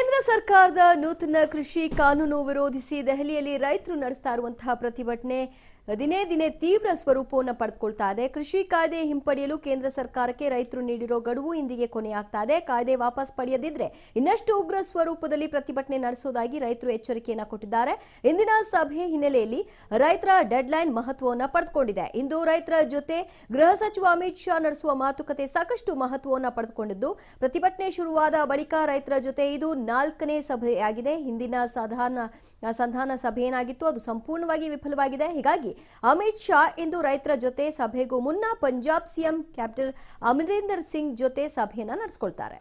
ಕೇಂದ್ರ ಸರ್ಕಾರದ ನೂತನ ಕೃಷಿ ಕಾನೂನು ವಿರೋಧಿಸಿ ದೆಹಲಿಯಲ್ಲಿ ರೈತರು ನಡೆಸ್ತಾ ಇರುವಂತಹ ಪ್ರತಿಭಟನೆ ದಿನೇ ದಿನೇ ತೀವ್ರ ಸ್ವರೂಪವನ್ನು ಪಡೆದುಕೊಳ್ತಾ ಇದೆ. ಕೃಷಿ ಕಾಯ್ದೆ ಹಿಂಪಡೆಯಲು ಕೇಂದ್ರ ಸರ್ಕಾರಕ್ಕೆ ರೈತರು ನೀಡಿರೋ ಗಡುವು ಇಂದಿಗೆ ಕೊನೆಯಾಗ್ತಾ ಇದೆ. ಕಾಯ್ದೆ ವಾಪಸ್ ಪಡೆಯದಿದ್ರೆ ಇನ್ನಷ್ಟು ಉಗ್ರ ಸ್ವರೂಪದಲ್ಲಿ ಪ್ರತಿಭಟನೆ ನಡೆಸೋದಾಗಿ ರೈತರು ಎಚ್ಚರಿಕೆಯನ್ನ ಕೊಟ್ಟಿದ್ದಾರೆ. ಇಂದಿನ ಸಭೆ ಹಿನ್ನೆಲೆಯಲ್ಲಿ ರೈತರ ಡೆಡ್ಲೈನ್ ಮಹತ್ವವನ್ನು ಪಡೆದುಕೊಂಡಿದೆ. ಇಂದು ರೈತರ ಜೊತೆ ಗೃಹ ಸಚಿವ ಅಮಿತ್ ಶಾ ನಡೆಸುವ ಮಾತುಕತೆ ಸಾಕಷ್ಟು ಮಹತ್ವವನ್ನು ಪಡೆದುಕೊಂಡಿದ್ದು, ಪ್ರತಿಭಟನೆ ಶುರುವಾದ ಬಳಿಕ ರೈತರ ಜೊತೆ ಇದು ನಾಲ್ಕನೇ ಸಭೆಯಾಗಿದೆ ಹಿಂದಿನ ಸಾಧಾರಣ, ಸಂಧಾನ ಸಭೆ ಏನಾಗಿತ್ತು? ಅದು ಸಂಪೂರ್ಣವಾಗಿ ವಿಫಲವಾಗಿದೆ. ಹೀಗಾಗಿ ಅಮಿತ್ ಶಾ ಇಂದು ರೈತರ ಜೊತೆ ಸಭೆಗೂ ಮುನ್ನ ಪಂಜಾಬ್ ಸಿಎಂ ಕ್ಯಾಪ್ಟನ್ ಅಮರೀಂದರ್ ಸಿಂಗ್ ಜೊತೆ ಸಭೆಯನ್ನ ನಡೆಸಿಕೊಳ್ತಾರೆ.